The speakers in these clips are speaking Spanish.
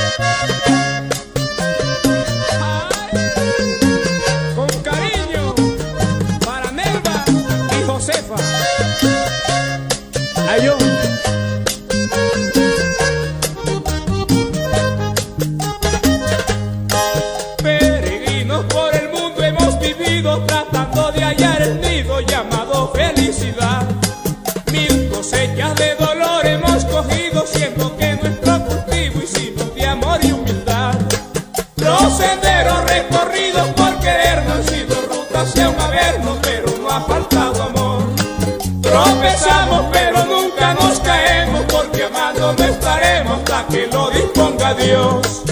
Música volvieron a pero no ha faltado amor. Tropezamos, pero nunca nos caemos, porque amando no estaremos hasta que lo disponga Dios.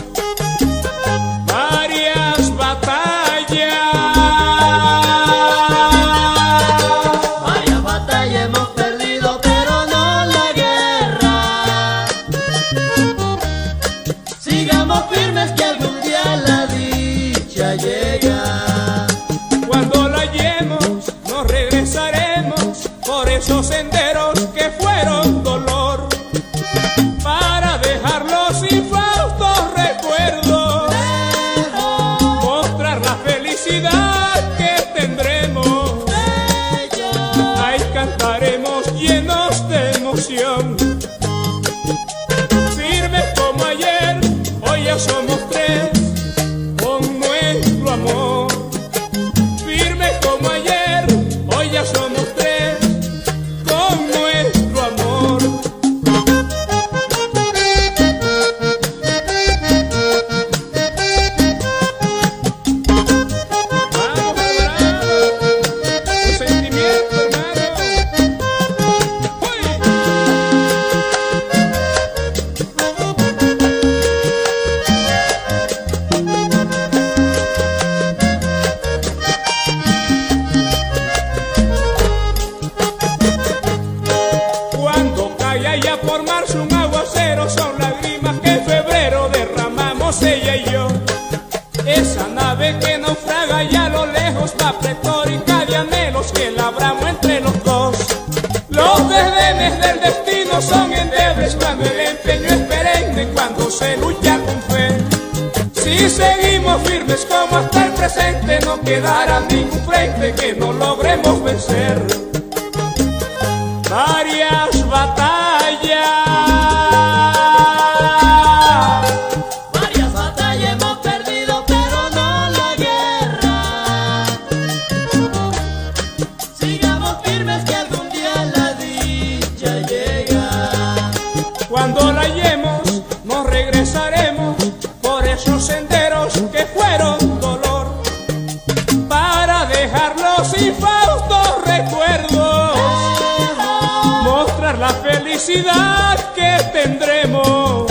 azares del destino son endebles cuando el empeño es perenne, cuando se lucha con fe. Si seguimos firmes como hasta el presente, no quedará ningún frente que no logremos vencer. Cuando la hallemos, nos regresaremos. Por esos senderos que fueron dolor, para dejar los infaustos recuerdos, mostrar la felicidad que tendremos.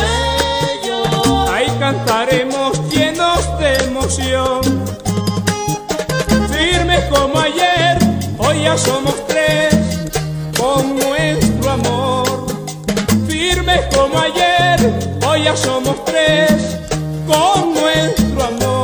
Ahí cantaremos llenos de emoción, firmes como ayer, hoy ya somos tres con nuestro amor.